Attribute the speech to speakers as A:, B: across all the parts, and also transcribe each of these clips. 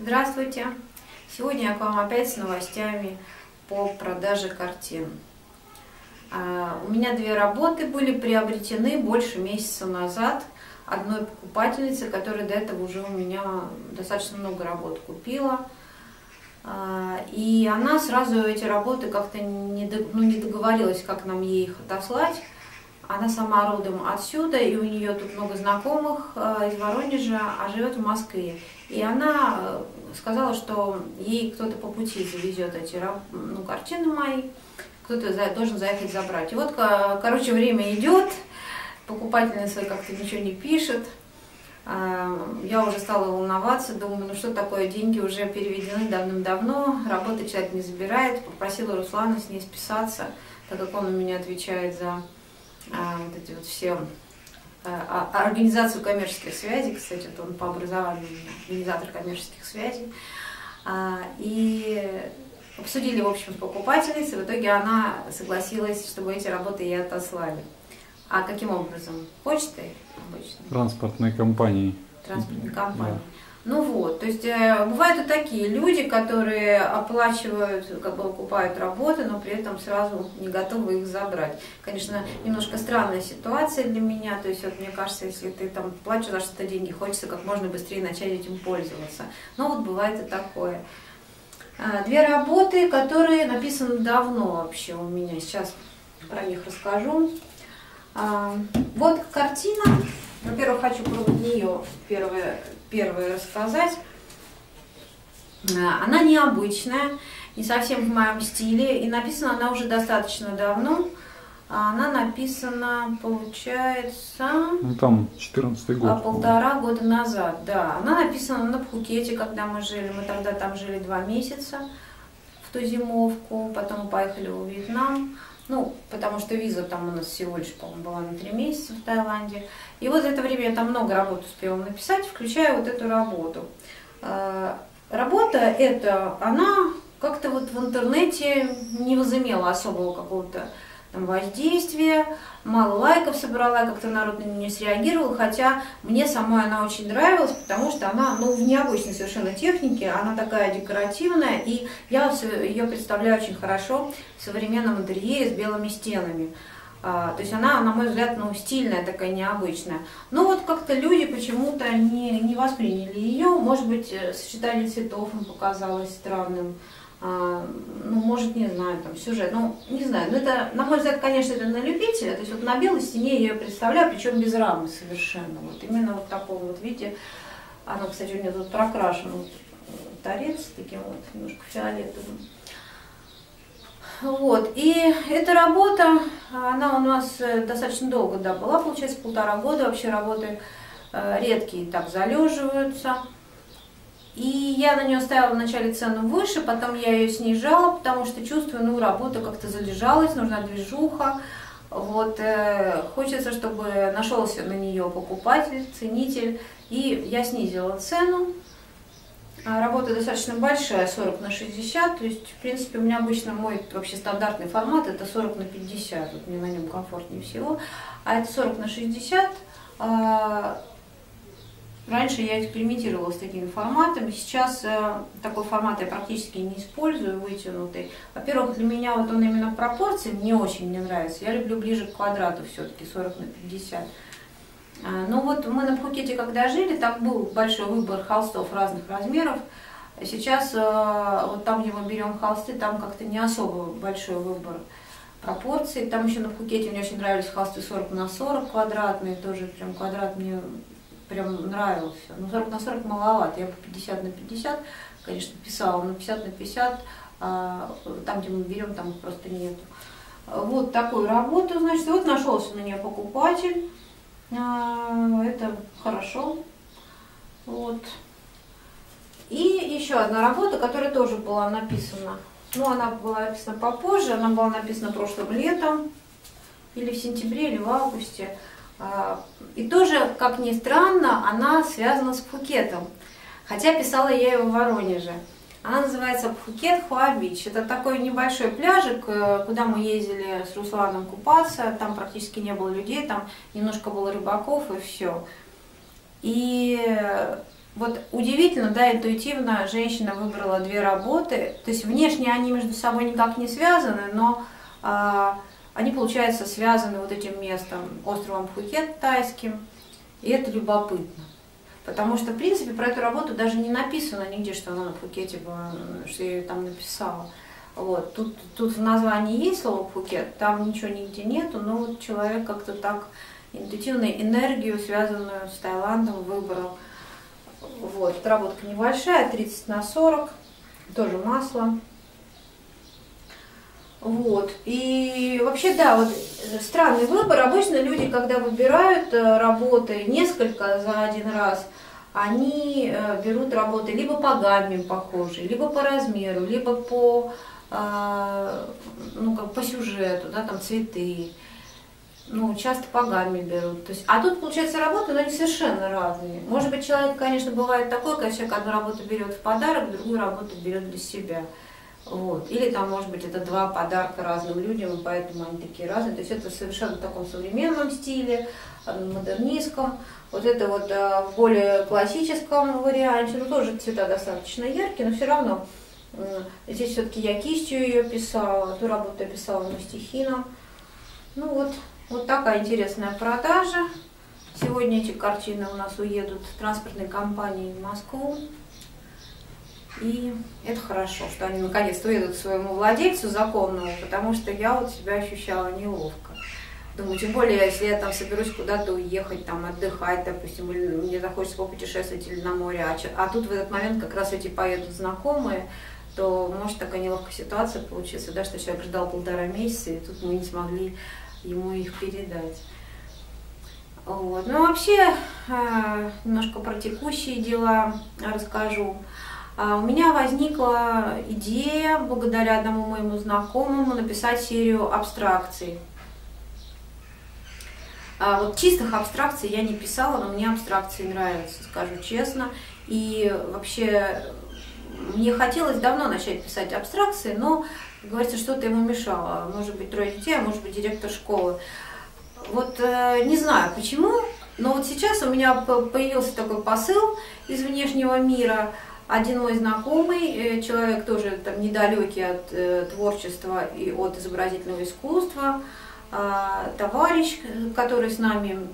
A: Здравствуйте! Сегодня я к вам опять с новостями по продаже картин. А, у меня две работы были приобретены больше месяца назад одной покупательницей, которая до этого уже у меня достаточно много работ купила. А, и она сразу эти работы как-то не, ну, не договорилась, как нам ей их отослать. Она сама родом отсюда, и у нее тут много знакомых э, из Воронежа, а живет в Москве. И она э, сказала, что ей кто-то по пути завезет эти ну, картины мои, кто-то за, должен заехать забрать. И вот, короче, время идет, покупательница как-то ничего не пишет. Э, я уже стала волноваться, думаю, ну что такое, деньги уже переведены давным-давно, работы человек не забирает. Попросила Руслана с ней списаться, так как он у меня отвечает за а, вот эти вот все а, а, организацию коммерческих связей, кстати, вот он по образованию организатор коммерческих связей, и обсудили, в общем, с покупательницей, в итоге она согласилась, чтобы эти работы ей отослали. А каким образом? Почтой обычно?
B: Транспортной компанией.
A: Транспортной компанией. Да. Ну вот, то есть э, бывают и такие люди, которые оплачивают, как бы покупают работы, но при этом сразу не готовы их забрать. Конечно, немножко странная ситуация для меня, то есть вот мне кажется, если ты там платишь за что-то деньги, хочется как можно быстрее начать этим пользоваться. Но вот бывает и такое. Э, две работы, которые написаны давно вообще у меня, сейчас про них расскажу. А, вот картина, во-первых, хочу про нее первое первое рассказать. Э, она необычная, не совсем в моем стиле, и написана она уже достаточно давно. Она написана, получается...
B: Ну, там 14 год.
A: Полтора года назад, да. Она написана на Пхукете, когда мы жили. Мы тогда там жили два месяца в ту зимовку. Потом поехали в Вьетнам. Ну, потому что виза там у нас всего лишь, по-моему, была на три месяца в Таиланде. И вот за это время я там много работ успела написать, включая вот эту работу. А, работа эта, она как-то вот в интернете не возымела особого какого-то там, воздействие, мало лайков собрала, как-то народ на нее среагировал, хотя мне самой она очень нравилась, потому что она ну, в необычной совершенно технике, она такая декоративная, и я ее представляю очень хорошо в современном интерьере с белыми стенами. А, то есть она, на мой взгляд, ну, стильная, такая необычная. Но вот как-то люди почему-то не, не восприняли ее. Может быть, э, сочетание цветов им показалось странным. А, ну, может, не знаю, там, сюжет, ну, не знаю, но это, на мой взгляд, конечно, это на любителя, то есть вот на белой стене я ее представляю, причем без рамы совершенно, вот именно вот в таком вот виде, она, кстати, у меня тут прокрашена, вот, торец таким вот, немножко фиолетовым. Вот, и эта работа, она у нас э, достаточно долго, да, была, получается, полтора года, вообще работы э, редкие так залеживаются, и я на нее ставила вначале цену выше, потом я ее снижала, потому что чувствую, ну, работа как-то залежалась, нужна движуха. Вот, э, хочется, чтобы нашелся на нее покупатель, ценитель, и я снизила цену. А работа достаточно большая, 40 на 60, то есть, в принципе, у меня обычно мой вообще стандартный формат это 40 на 50, вот мне на нем комфортнее всего, а это 40 на 60, Раньше я экспериментировала с такими форматами, сейчас э, такой формат я практически не использую, вытянутый. Во-первых, для меня вот он именно в пропорции не очень мне нравится. Я люблю ближе к квадрату все-таки, 40 на 50. А, ну вот мы на Пхукете когда жили, там был большой выбор холстов разных размеров. Сейчас э, вот там, где мы берем холсты, там как-то не особо большой выбор пропорций. Там еще на Пхукете мне очень нравились холсты 40 на 40 квадратные, тоже прям квадрат мне прям нравился. Ну, 40 на 40 маловато, я по 50 на 50, конечно, писала, но 50 на 50, а, там, где мы берем, там просто нету. Вот такую работу, значит, вот нашелся на нее покупатель, а, это хорошо, вот. И еще одна работа, которая тоже была написана, ну, она была написана попозже, она была написана прошлым летом, или в сентябре, или в августе. А, и тоже, как ни странно, она связана с Пхукетом. Хотя писала я ее в Воронеже. Она называется Пхукет Хуабич. Это такой небольшой пляжик, э, куда мы ездили с Русланом купаться. Там практически не было людей, там немножко было рыбаков и все. И вот удивительно, да, интуитивно женщина выбрала две работы. То есть внешне они между собой никак не связаны, но а, они, получается, связаны вот этим местом, островом Пхукет тайским. И это любопытно. Потому что, в принципе, про эту работу даже не написано нигде, что она на Пхукете была, что я ее там написала. Вот. Тут, тут в названии есть слово Пхукет, там ничего нигде нету, но вот человек как-то так интуитивную энергию, связанную с Таиландом, выбрал. Вот. Отработка небольшая, 30 на 40, тоже масло. Вот. И вообще, да, вот странный выбор. Обычно люди, когда выбирают э, работы несколько за один раз, они э, берут работы либо по гамме похожие, либо по размеру, либо по, э, ну, как по сюжету, да, там цветы. Ну, часто по гамме берут. То есть, а тут, получается, работы, но они совершенно разные. Может быть, человек, конечно, бывает такой, когда человек одну работу берет в подарок, другую работу берет для себя. Вот. Или там, может быть, это два подарка разным людям, и поэтому они такие разные. То есть это совершенно в таком современном стиле, модернистском. Вот это вот э, в более классическом варианте, ну тоже цвета достаточно яркие, но все равно здесь все-таки я кистью ее писала, ту работу я писала мастихином. Ну вот, вот такая интересная продажа. Сегодня эти картины у нас уедут в транспортной компании в Москву. И это хорошо, что они наконец-то уедут своему владельцу законному, потому что я вот себя ощущала неловко. Думаю, тем более, если я там соберусь куда-то уехать, там отдыхать, допустим, или мне захочется попутешествовать или на море, а, а тут в этот момент как раз эти поедут знакомые, то может такая неловкая ситуация получиться, да, что человек ждал полтора месяца, и тут мы не смогли ему их передать. Вот. Ну, вообще, а, немножко про текущие дела расскажу. А, у меня возникла идея, благодаря одному моему знакомому, написать серию абстракций. А вот чистых абстракций я не писала, но мне абстракции нравятся, скажу честно. И вообще мне хотелось давно начать писать абстракции, но, говорится, что-то ему мешало. Может быть, трое детей, а может быть, директор школы. Вот э, не знаю почему, но вот сейчас у меня появился такой посыл из внешнего мира – один мой знакомый, э, человек тоже там недалекий от э, творчества и от изобразительного искусства, а, товарищ, который с нами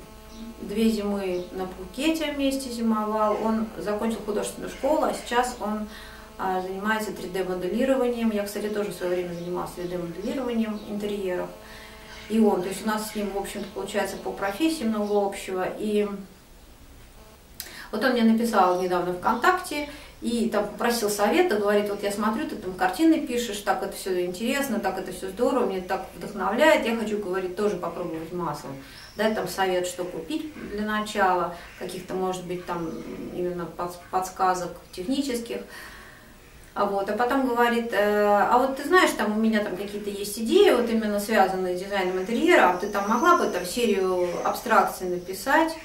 A: две зимы на Пхукете вместе зимовал, он закончил художественную школу, а сейчас он а, занимается 3D-моделированием. Я, кстати, тоже в свое время занималась 3D-моделированием интерьеров. И он, то есть у нас с ним, в общем-то, получается по профессии много общего. И вот он мне написал недавно ВКонтакте, и там попросил совета, говорит, вот я смотрю, ты там картины пишешь, так это все интересно, так это все здорово, мне так вдохновляет, я хочу, говорит, тоже попробовать маслом. Дать там совет, что купить для начала, каких-то, может быть, там именно подсказок технических. А, вот, а потом говорит, э, а вот ты знаешь, там у меня там какие-то есть идеи, вот именно связанные с дизайном интерьера, а ты там могла бы там серию абстракций написать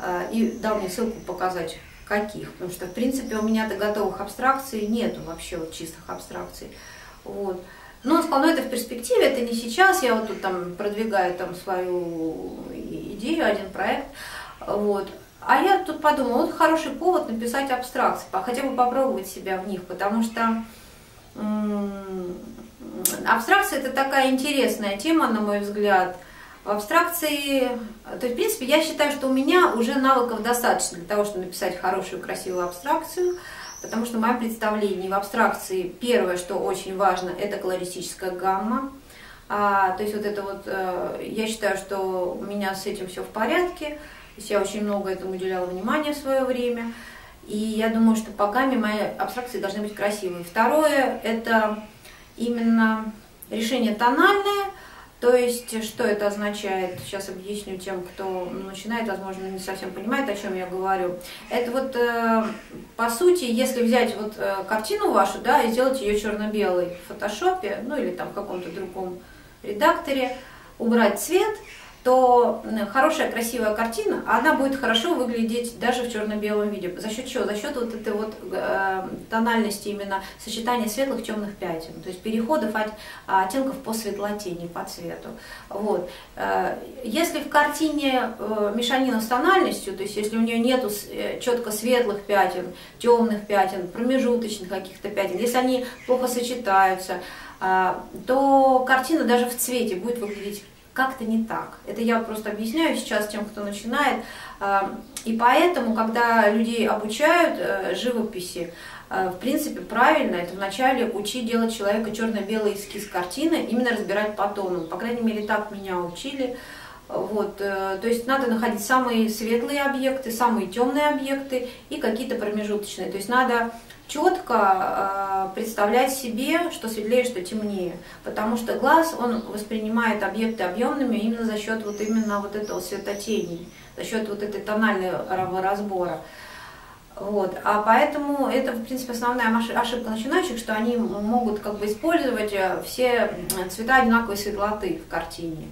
A: э, и дал мне ссылку показать каких. Потому что, в принципе, у меня-то готовых абстракций нету вообще, вот чистых абстракций. Вот. Но он сказал, ну это в перспективе, это не сейчас, я вот тут там продвигаю там свою идею, один проект. Вот. А я тут подумала, вот хороший повод написать абстракции, хотя бы попробовать себя в них, потому что абстракция это такая интересная тема, на мой взгляд, в абстракции, то есть, в принципе, я считаю, что у меня уже навыков достаточно для того, чтобы написать хорошую, красивую абстракцию, потому что мое представление в абстракции, первое, что очень важно, это колористическая гамма. А, то есть вот это вот, э, я считаю, что у меня с этим все в порядке, то есть я очень много этому уделяла внимания в свое время, и я думаю, что по гамме мои абстракции должны быть красивые. Второе, это именно решение тональное, то есть, что это означает? Сейчас объясню тем, кто начинает, возможно, не совсем понимает, о чем я говорю. Это вот, э, по сути, если взять вот э, картину вашу, да, и сделать ее черно-белой в фотошопе, ну или там в каком-то другом редакторе, убрать цвет, то хорошая, красивая картина, она будет хорошо выглядеть даже в черно-белом виде. За счет чего? За счет вот этой вот э, тональности именно сочетания светлых темных пятен, то есть переходов от оттенков по светлоте, не по цвету. Вот. Э, если в картине э, мешанина с тональностью, то есть если у нее нету э, четко светлых пятен, темных пятен, промежуточных каких-то пятен, если они плохо сочетаются, э, то картина даже в цвете будет выглядеть как-то не так. Это я просто объясняю сейчас тем, кто начинает. А, и поэтому, когда людей обучают э, живописи, э, в принципе, правильно это вначале учить делать человека черно-белый эскиз картины, именно разбирать по тону. По крайней мере, так меня учили. Вот, э, то есть надо находить самые светлые объекты, самые темные объекты и какие-то промежуточные. То есть надо четко э, представлять себе, что светлее, что темнее, потому что глаз, он воспринимает объекты объемными именно за счет вот именно вот этого светотеней, за счет вот этой тонального разбора. Вот. А поэтому это, в принципе, основная ошибка начинающих, что они могут как бы использовать э, все цвета одинаковой светлоты в картине.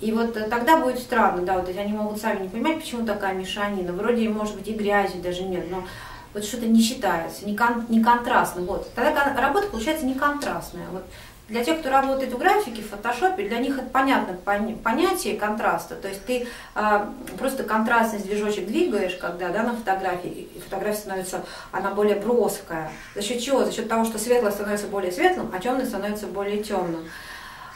A: И вот тогда будет странно, да, вот они могут сами не понимать, почему такая мешанина. Вроде, может быть, и грязи даже нет, но вот что-то не считается, не, кон, не контрастно. Вот. Тогда работа получается не контрастная. Вот для тех, кто работает в графике, в фотошопе, для них это понятно понятие контраста. То есть ты э, просто контрастность движочек двигаешь, когда да, на фотографии, и фотография становится, она более броская. За счет чего? За счет того, что светлое становится более светлым, а темное становится более темным.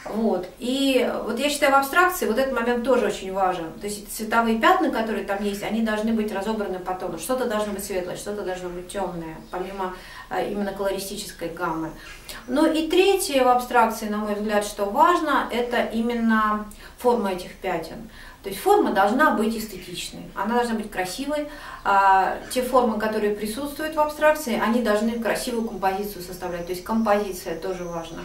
A: Вот. И вот я считаю, в абстракции вот этот момент тоже очень важен. То есть цветовые пятна, которые там есть, они должны быть разобраны по тону. Что-то должно быть светлое, что-то должно быть темное, помимо э, именно колористической гаммы. Ну и третье в абстракции, на мой взгляд, что важно, это именно форма этих пятен. То есть форма должна быть эстетичной, она должна быть красивой. А те формы, которые присутствуют в абстракции, они должны красивую композицию составлять. То есть композиция тоже важна.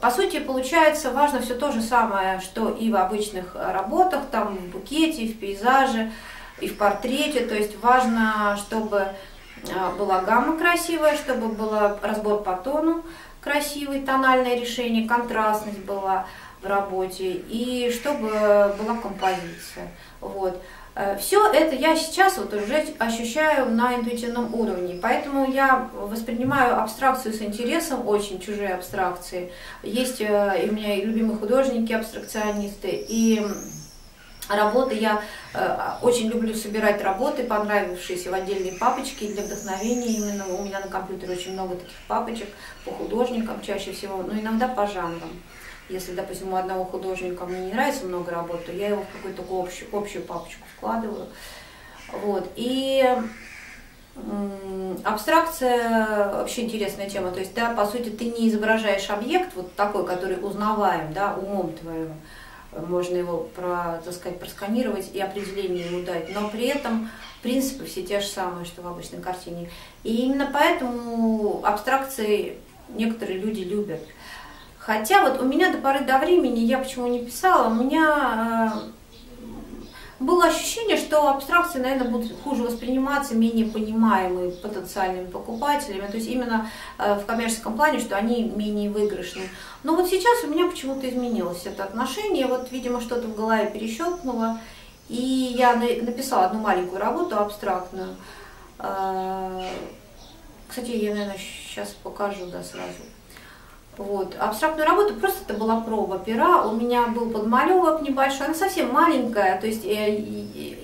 A: По сути, получается, важно все то же самое, что и в обычных работах, там в букете, в пейзаже, и в портрете. То есть важно, чтобы а, была гамма красивая, чтобы был разбор по тону красивый, тональное решение, контрастность была в работе, и чтобы была композиция. Вот. Э, Все это я сейчас вот уже ощущаю на интуитивном уровне, поэтому я воспринимаю абстракцию с интересом, очень чужие абстракции. Есть э, у меня и любимые художники, абстракционисты, и работы я э, очень люблю собирать работы, понравившиеся в отдельные папочки для вдохновения. Именно у меня на компьютере очень много таких папочек по художникам чаще всего, но иногда по жанрам. Если, допустим, у одного художника мне не нравится много работ, то я его в какую-то общую, общую папочку вкладываю. Вот. И абстракция вообще интересная тема. То есть, да, по сути, ты не изображаешь объект вот такой, который узнаваем, да, умом твоим. Можно его, про, так сказать, просканировать и определение ему дать. Но при этом принципы все те же самые, что в обычной картине. И именно поэтому абстракции некоторые люди любят. Хотя вот у меня до поры до времени, я почему не писала, у меня э, было ощущение, что абстракции, наверное, будут хуже восприниматься, менее понимаемые потенциальными покупателями. То есть именно э, в коммерческом плане, что они менее выигрышны. Но вот сейчас у меня почему-то изменилось это отношение. Вот, видимо, что-то в голове перещелкнуло. И я написала одну маленькую работу абстрактную. Э, кстати, я, наверное, сейчас покажу, да, сразу. Вот. Абстрактную работу просто это была проба пера. У меня был подмалевок небольшой, она совсем маленькая. То есть э,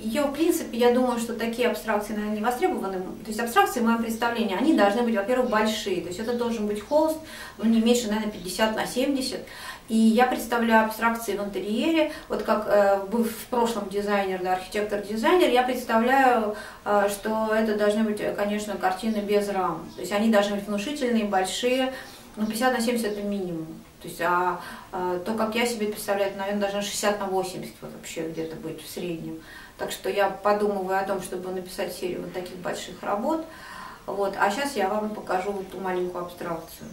A: ее, в принципе, я думаю, что такие абстракции, наверное, не востребованы. То есть абстракции, в моем представлении, они должны быть, во-первых, большие. То есть это должен быть холст, ну, не меньше, наверное, 50 на 70. И я представляю абстракции в интерьере, вот как э, был в прошлом дизайнер, да, архитектор-дизайнер, я представляю, э, что это должны быть, конечно, картины без рам. То есть они должны быть внушительные, большие, ну, 50 на 70 это минимум. То есть, а, а то, как я себе представляю, это, наверное, даже 60 на 80 вот вообще где-то быть в среднем. Так что я подумываю о том, чтобы написать серию вот таких больших работ. Вот. А сейчас я вам покажу вот ту маленькую абстракцию.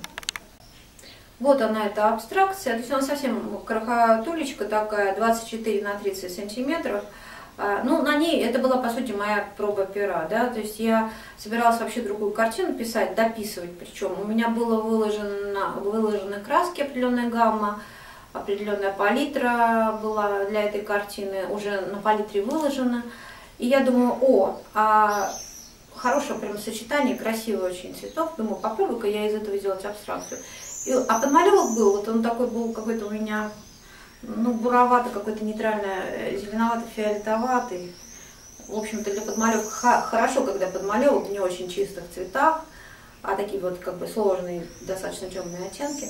A: Вот она, эта абстракция. То есть она совсем крохотулечка такая, 24 на 30 сантиметров. А, ну, на ней это была, по сути, моя проба пера, да, то есть я собиралась вообще другую картину писать, дописывать, причем у меня было выложено, выложены краски определенная гамма, определенная палитра была для этой картины, уже на палитре выложена. И я думаю, о, а хорошее прям сочетание, красивый очень цветов. Думаю, попробую-ка я из этого сделать абстракцию. И, а подмалевок был, вот он такой был какой-то у меня, ну, буровато, какой-то нейтрально, э, зеленовато-фиолетоватый. В общем-то, для подмалевок хорошо, когда подмалевок не очень чистых цветах, а такие вот как бы сложные, достаточно темные оттенки.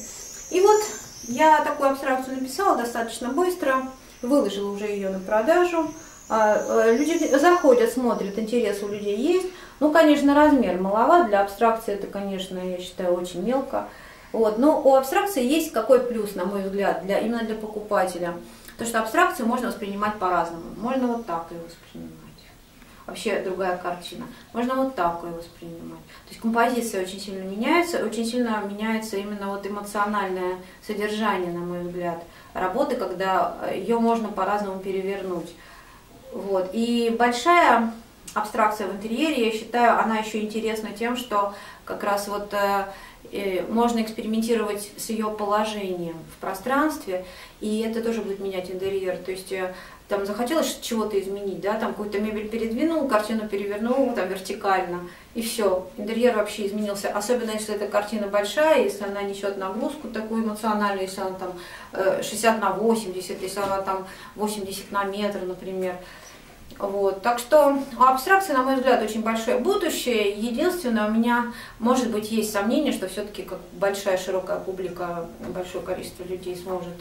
A: И вот я такую абстракцию написала достаточно быстро, выложила уже ее на продажу. А, э, люди заходят, смотрят, интерес у людей есть. Ну, конечно, размер маловат, для абстракции это, конечно, я считаю, очень мелко. Вот. Но у абстракции есть какой плюс, на мой взгляд, для, именно для покупателя. То, что абстракцию можно воспринимать по-разному. Можно вот так ее воспринимать. Вообще другая картина. Можно вот так ее воспринимать. То есть композиция очень сильно меняется, очень сильно меняется именно вот эмоциональное содержание, на мой взгляд, работы, когда ее можно по-разному перевернуть. Вот. И большая абстракция в интерьере, я считаю, она еще интересна тем, что как раз вот э, можно экспериментировать с ее положением в пространстве, и это тоже будет менять интерьер. То есть э, там захотелось чего-то изменить, да, там какую-то мебель передвинул, картину перевернул там вертикально, и все, интерьер вообще изменился. Особенно если эта картина большая, если она несет нагрузку такую эмоциональную, если она там 60 на 80, если она там 80 на метр, например. Вот. Так что у абстракции, на мой взгляд, очень большое будущее. Единственное, у меня, может быть, есть сомнение, что все-таки как большая широкая публика, большое количество людей сможет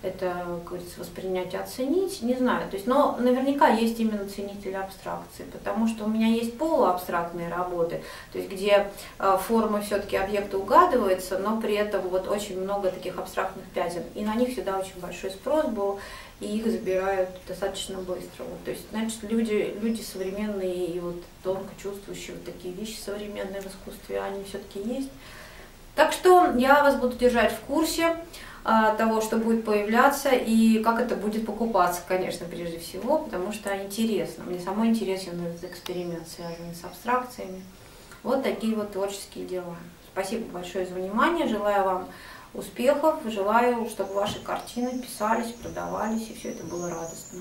A: это, как говорится, воспринять и оценить, не знаю. То есть, но наверняка есть именно ценители абстракции, потому что у меня есть полуабстрактные работы, то есть где э, формы все-таки объекта угадываются, но при этом вот очень много таких абстрактных пятен, и на них всегда очень большой спрос был, и их забирают достаточно быстро. Вот, то есть, значит, люди, люди современные и вот тонко чувствующие вот такие вещи современные в искусстве, они все-таки есть. Так что я вас буду держать в курсе а, того, что будет появляться и как это будет покупаться, конечно, прежде всего, потому что интересно. Мне самой интересен этот эксперимент, связанный с абстракциями. Вот такие вот творческие дела. Спасибо большое за внимание. Желаю вам успехов. Желаю, чтобы ваши картины писались, продавались, и все это было радостно.